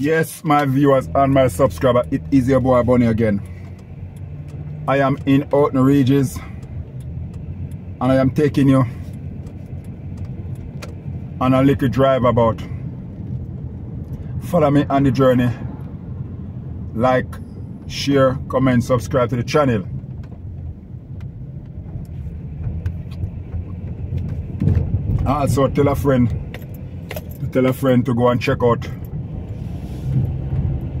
Yes, my viewers and my subscriber, it is your boy Bunney again. I am in Houghton Regis and I am taking you on a little drive about. Follow me on the journey. Like, share, comment, subscribe to the channel. Also tell a friend, to tell a friend to go and check out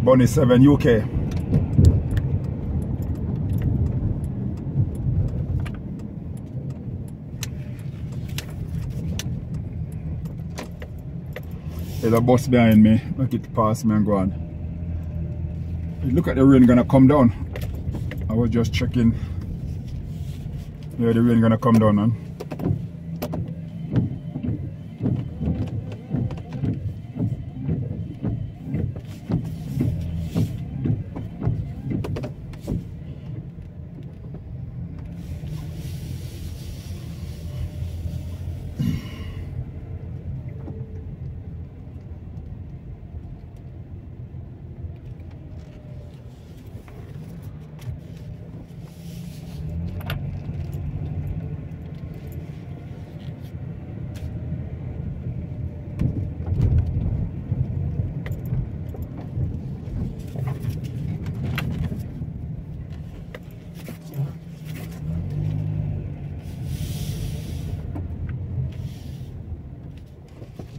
Bunney 7 UK. There's a bus behind me. Make it pass me and go on. Look at the rain gonna come down. I was just checking. Yeah, the rain gonna come down, man.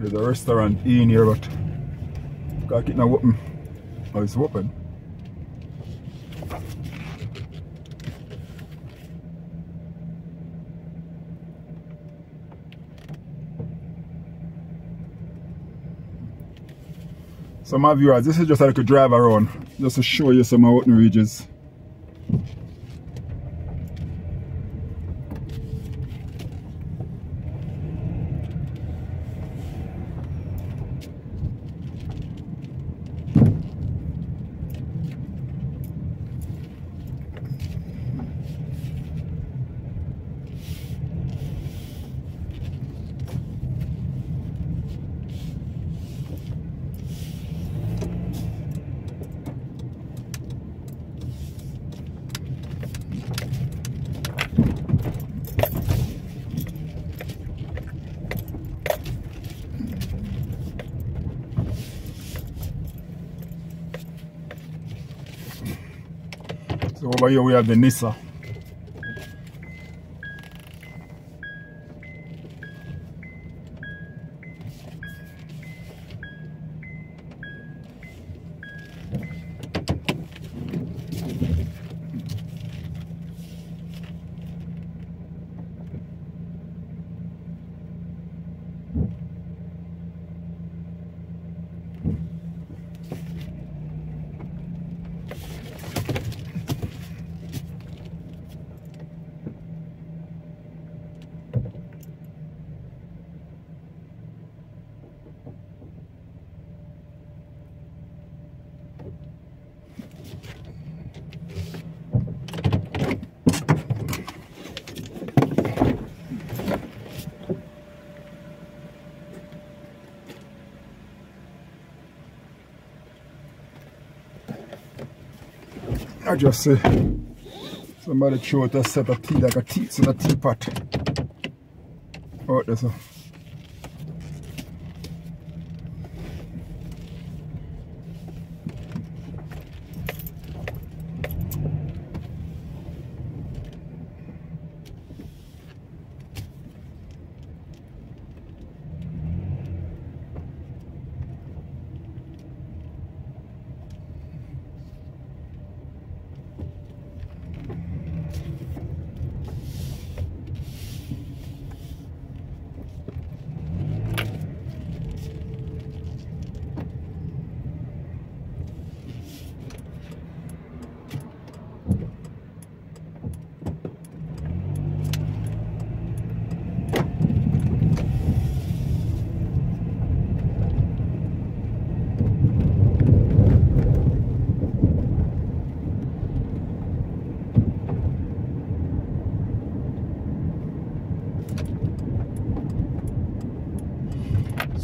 There's a restaurant in here, but gotta keep now open. Oh, it's open. So my viewers, this is just like a drive around, just to show you some mountain Regis. So over here we have the Nisa. I just see somebody throw out a set of tea like a tea, in a teapot. Out there, so.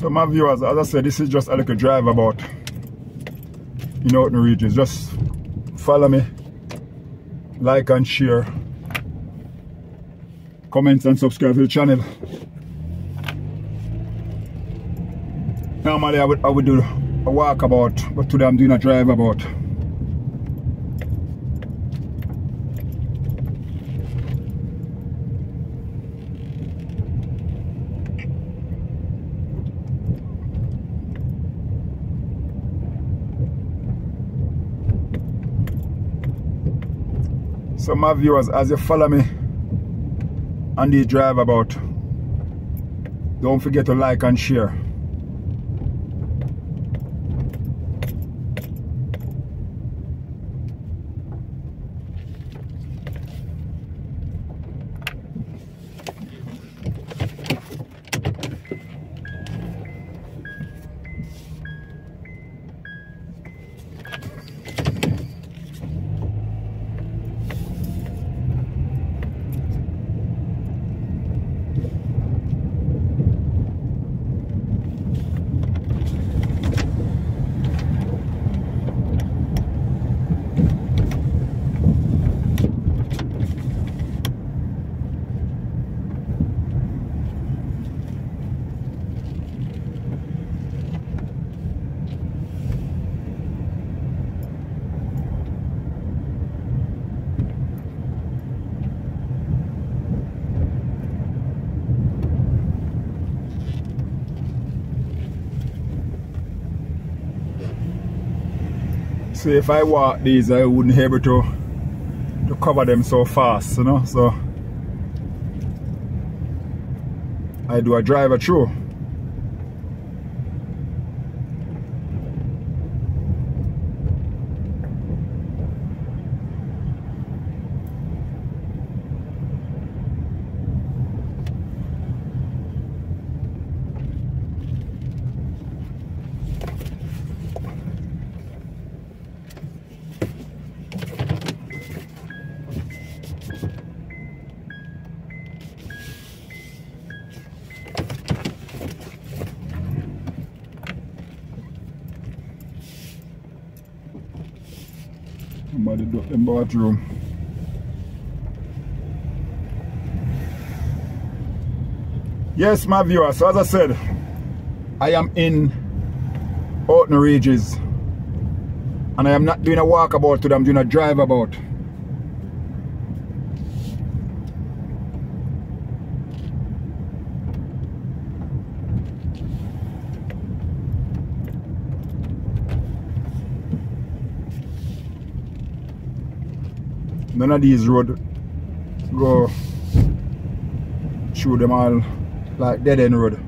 So my viewers, as I said, this is just a little drive about. in Houghton Regis. Just follow me, like and share, comment and subscribe to the channel. Normally I would, I would do a walk about, but today I'm doing a drive about. So my viewers, as you follow me on the drive about, don't forget to like and share. So if I walk these I wouldn't be able to to cover them so fast you know so. I do a driver through Somebody bathroom. Yes, my viewers, so as I said, I am in Houghton Regis and I am not doing a walkabout today, I'm doing a drive about. None of these road. Go through them all like dead end road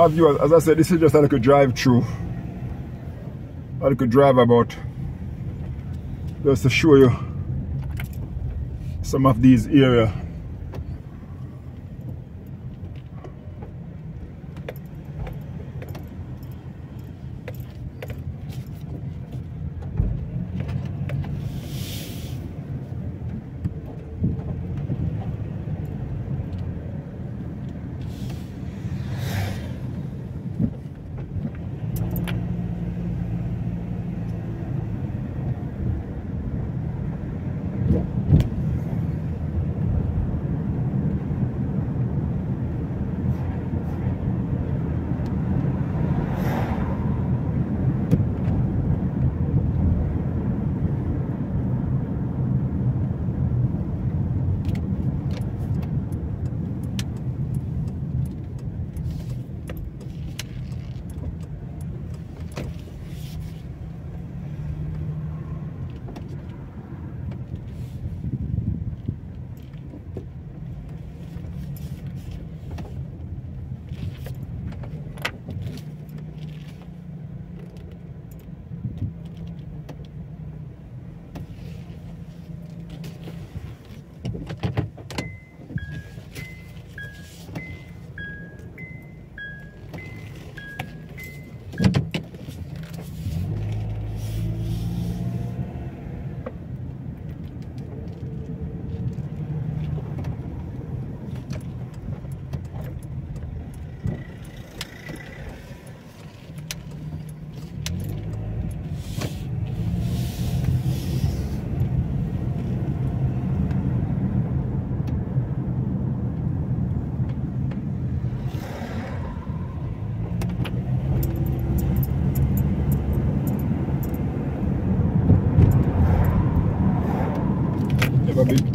my viewers, as I said, this is just a little drive through. A little drive about. Just to show you some of these area.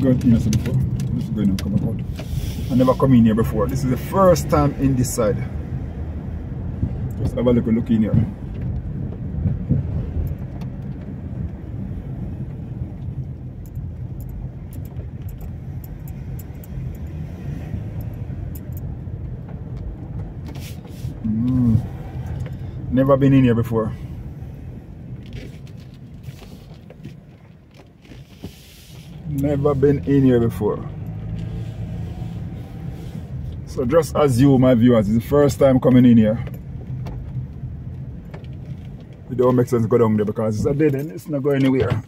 Going in here before. Going to come out. I never come in here before. This is the first time in this side. Just have a look, look in here. Mm. Never been in here before. Never been in here before. So just as you my viewers it's the first time coming in here. It don't make sense to go down there because it's a dead end. It's not going anywhere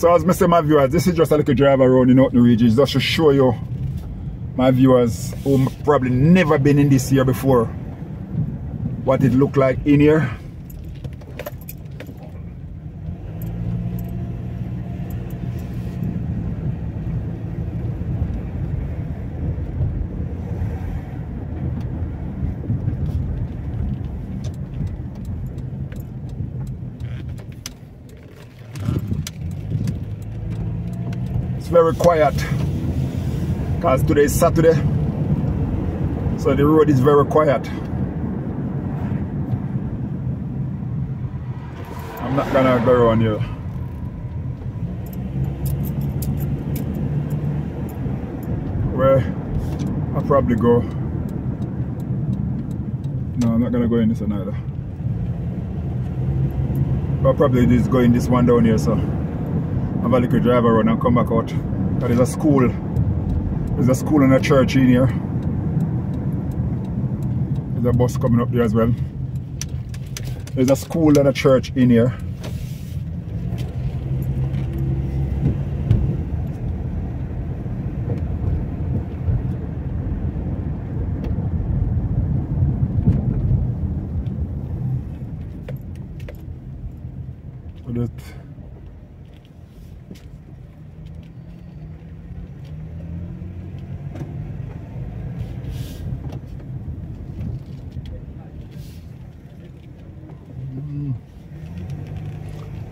So as I say my viewers, this is just a little drive around in the region just to show you my viewers who probably never been in this here before what it looked like in here. Quiet because today is Saturday. So the road is very quiet. I'm not gonna go around here. Where? I'll probably go. No I'm not gonna go in this one either. I'll probably just go in this one down here so have a little drive around and come back out. There's a school. There's a school and a church in here. There's a bus coming up there as well. There's a school and a church in here.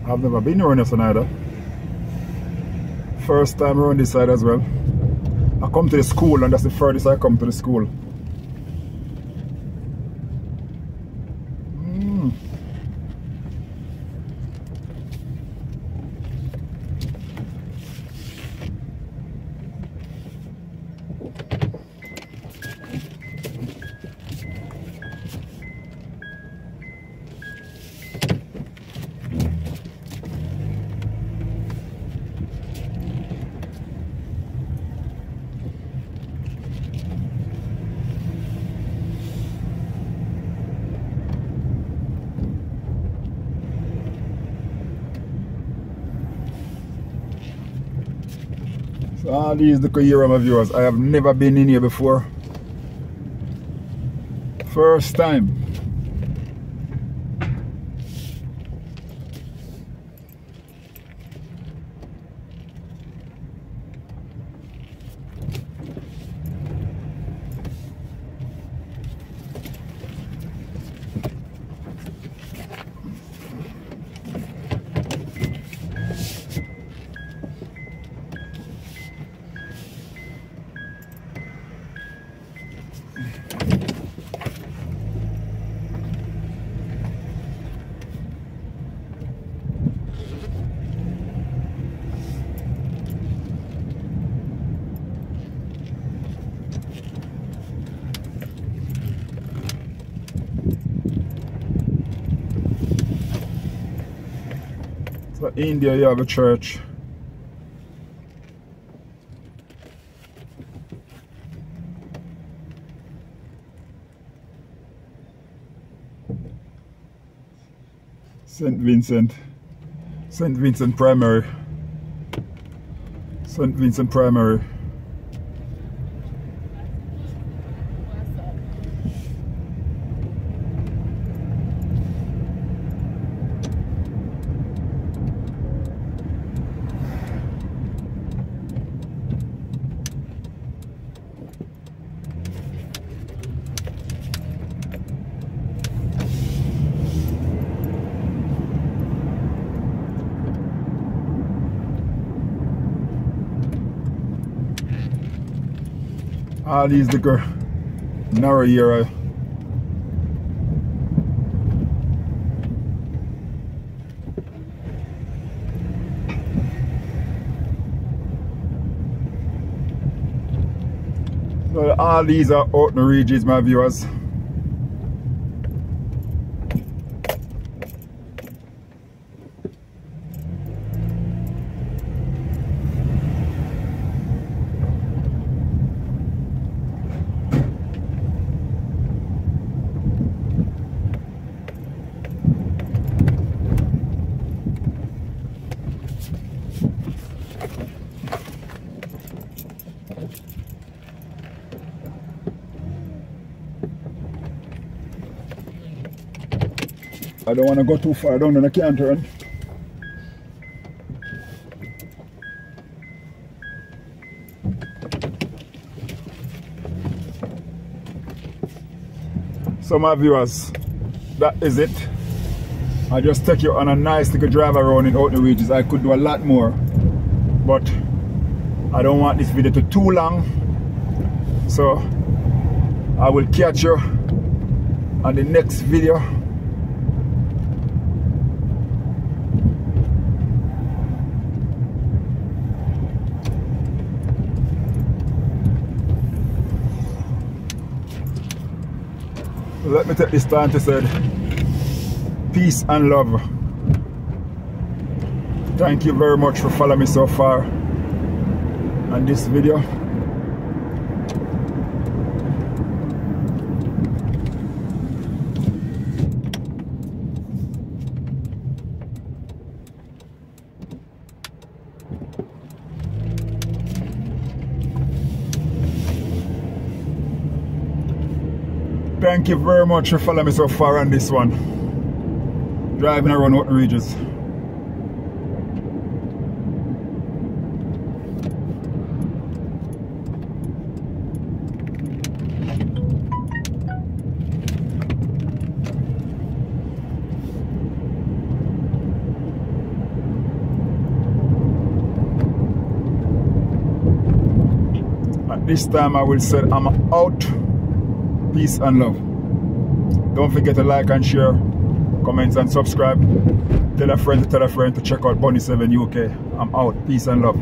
I've never been around this one either. First time around this side as well. I come to the school and that's the furthest I come to the school. So all these look here my viewers. I have never been in here before. First time. So India you have a church. St. Vincent. St. Vincent Primary. St. Vincent Primary. All these little narrow here So all these are out in the regions, my viewers. I don't want to go too far down and I can't turn. So my viewers, that is it. I just take you on a nice little drive around in Houghton Regis. I could do a lot more, but I don't want this video to too long. So I will catch you on the next video. Let me take this time to say peace and love. Thank you very much for following me so far. On this video Thank you very much for following me so far on this one. Driving around Houghton Regis. At this time I will say I'm out peace and love. Don't forget to like and share comments and subscribe. Tell a friend to tell a friend to check out Bunney 7 uk i'm out. Peace and love